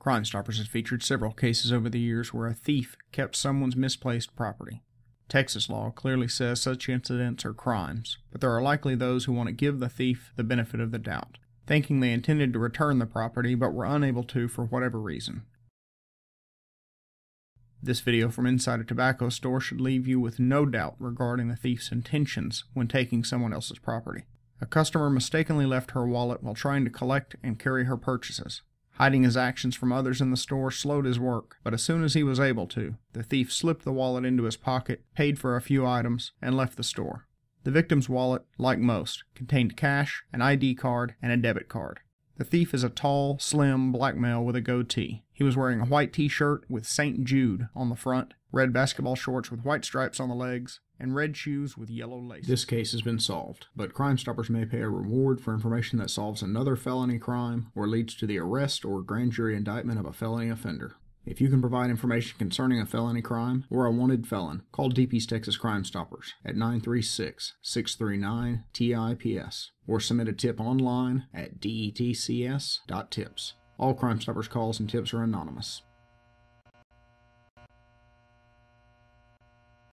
Crime Stoppers has featured several cases over the years where a thief kept someone's misplaced property. Texas law clearly says such incidents are crimes, but there are likely those who want to give the thief the benefit of the doubt, thinking they intended to return the property but were unable to for whatever reason. This video from inside a tobacco store should leave you with no doubt regarding the thief's intentions when taking someone else's property. A customer mistakenly left her wallet while trying to collect and carry her purchases. Hiding his actions from others in the store slowed his work, but as soon as he was able to, the thief slipped the wallet into his pocket, paid for a few items, and left the store. The victim's wallet, like most, contained cash, an ID card, and a debit card. The thief is a tall, slim black male with a goatee. He was wearing a white t shirt with St. Jude on the front, red basketball shorts with white stripes on the legs, and red shoes with yellow lace. This case has been solved, but Crime Stoppers may pay a reward for information that solves another felony crime or leads to the arrest or grand jury indictment of a felony offender. If you can provide information concerning a felony crime or a wanted felon, call Deep East Texas Crime Stoppers at 936 639 TIPS or submit a tip online at detcs.tips. All Crime Stoppers calls and tips are anonymous.